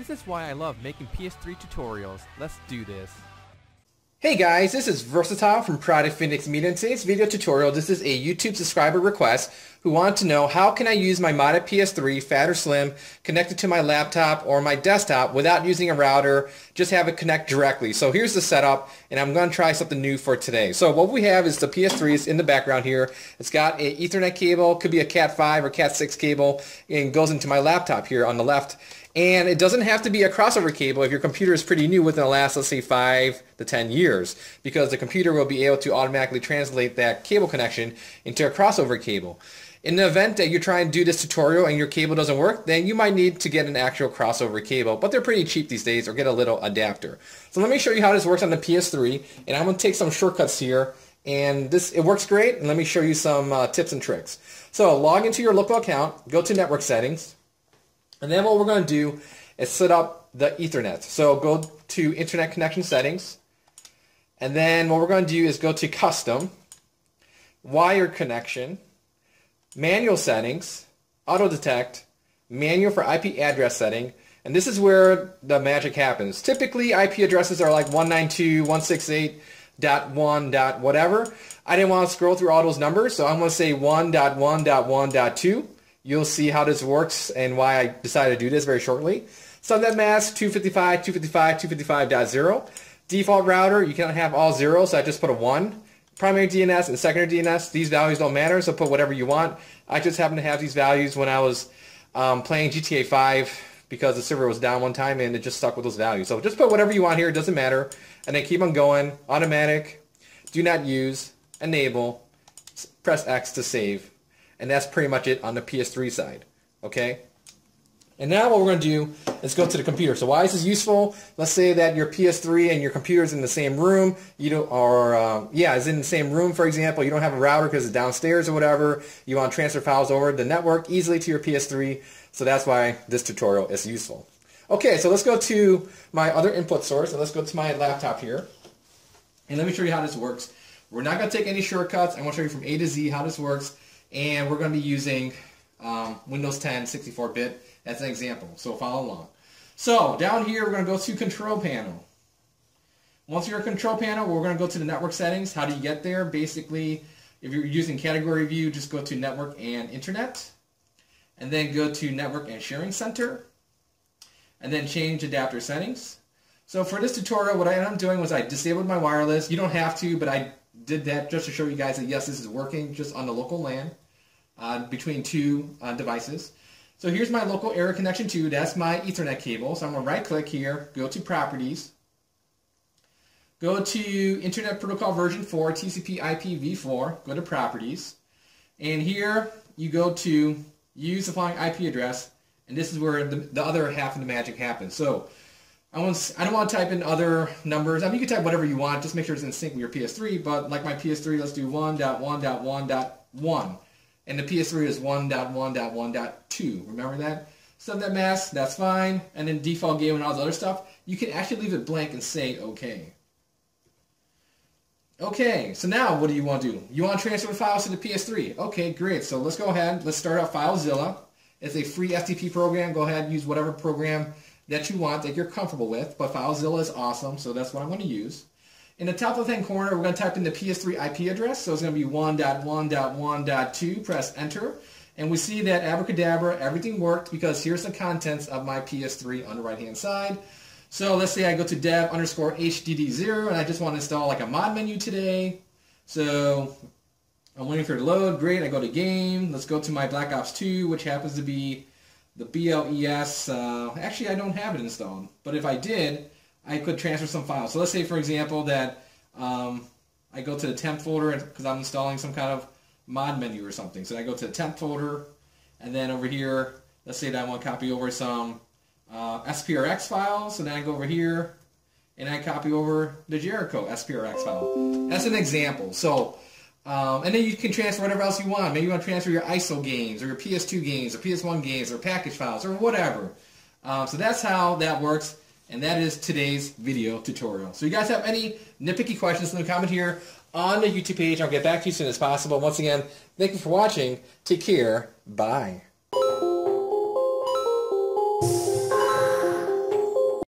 This is why I love making PS3 tutorials. Let's do this. Hey guys, this is Versatile from Project Phoenix Media. In today's video tutorial, this is a YouTube subscriber request who want to know how can I use my modded PS3, fat or slim, connected to my laptop or my desktop without using a router, just have it connect directly. So here's the setup, and I'm going to try something new for today. So what we have is the PS3 is in the background here. It's got a Ethernet cable, could be a Cat5 or Cat6 cable, and goes into my laptop here on the left. And it doesn't have to be a crossover cable if your computer is pretty new within the last, let's say, 5 to 10 years, because the computer will be able to automatically translate that cable connection into a crossover cable. In the event that you're trying to do this tutorial and your cable doesn't work, then you might need to get an actual crossover cable, but they're pretty cheap these days, or get a little adapter. So let me show you how this works on the PS3, and I'm going to take some shortcuts here, and this it works great, and let me show you some uh, tips and tricks. So log into your local account, go to network settings, and then what we're going to do is set up the Ethernet. So go to Internet Connection Settings. And then what we're going to do is go to Custom, Wired Connection, Manual Settings, Auto Detect, Manual for IP address setting. And this is where the magic happens. Typically, IP addresses are like 192.168.1. whatever. I didn't want to scroll through all those numbers, so I'm going to say 1.1.1.2. You'll see how this works and why I decided to do this very shortly. Subnet mask 255, 255, 255.0. Default router, you can't have all zeros, so I just put a 1. Primary DNS and secondary DNS, these values don't matter, so put whatever you want. I just happen to have these values when I was um, playing GTA 5 because the server was down one time and it just stuck with those values. So just put whatever you want here, it doesn't matter. And then keep on going, automatic, do not use, enable, press X to save. And that's pretty much it on the PS3 side. Okay? And now what we're going to do is go to the computer. So why is this useful? Let's say that your PS3 and your computer is in the same room. You don't, or uh, yeah, is in the same room. For example, you don't have a router because it's downstairs or whatever. You want to transfer files over the network easily to your PS3. So that's why this tutorial is useful. Okay, so let's go to my other input source and let's go to my laptop here. And let me show you how this works. We're not going to take any shortcuts. I'm going to show you from A to Z how this works. And we're going to be using um, Windows 10 64-bit as an example. So follow along. So down here, we're going to go to Control Panel. Once you're at Control Panel, we're going to go to the network settings. How do you get there? Basically, if you're using category view, just go to Network and Internet. And then go to Network and Sharing Center. And then change adapter settings. So for this tutorial, what I am doing was I disabled my wireless. You don't have to, but I did that just to show you guys that yes, this is working just on the local LAN uh, between two uh, devices. So here's my local area connection 2. That's my Ethernet cable. So I'm going to right click here, go to Properties, go to Internet Protocol version 4, TCP IP v4, go to Properties, and here you go to Use the following IP address, and this is where the, the other half of the magic happens. So I, want, I don't want to type in other numbers. I mean, you can type whatever you want. Just make sure it's in sync with your PS3. But like my PS3, let's do 1.1.1.1. And the PS3 is 1.1.1.2. Remember that? Subnet mask, that's fine. And then default game and all the other stuff, you can actually leave it blank and say OK. Okay, so now what do you want to do? You want to transfer files to the PS3. Okay, great. So let's go ahead. Let's start out FileZilla. It's a free FTP program. Go ahead and use whatever program that you want that you're comfortable with. But FileZilla is awesome, so that's what I'm going to use. In the top left-hand corner, we're going to type in the PS3 IP address. So it's going to be 1.1.1.2. Press Enter. And we see that abracadabra, everything worked because here's the contents of my PS3 on the right-hand side. So let's say I go to dev underscore HDD0 and I just want to install like a mod menu today. So I'm waiting for it to load. Great. I go to game. Let's go to my Black Ops 2, which happens to be the BLES. Uh, actually, I don't have it installed. But if I did, I could transfer some files. So let's say, for example, that um, I go to the temp folder because I'm installing some kind of mod menu or something. So I go to the temp folder, and then over here, let's say that I want to copy over some uh, SPRX file. So then I go over here and I copy over the Jericho SPRX file. That's an example. So, um, and then you can transfer whatever else you want. Maybe you want to transfer your ISO games or your PS2 games or PS1 games or package files or whatever. Um, so that's how that works. And that is today's video tutorial. So you guys have any nitpicky questions, leave a comment here on the YouTube page. I'll get back to you as soon as possible. Once again, thank you for watching. Take care. Bye.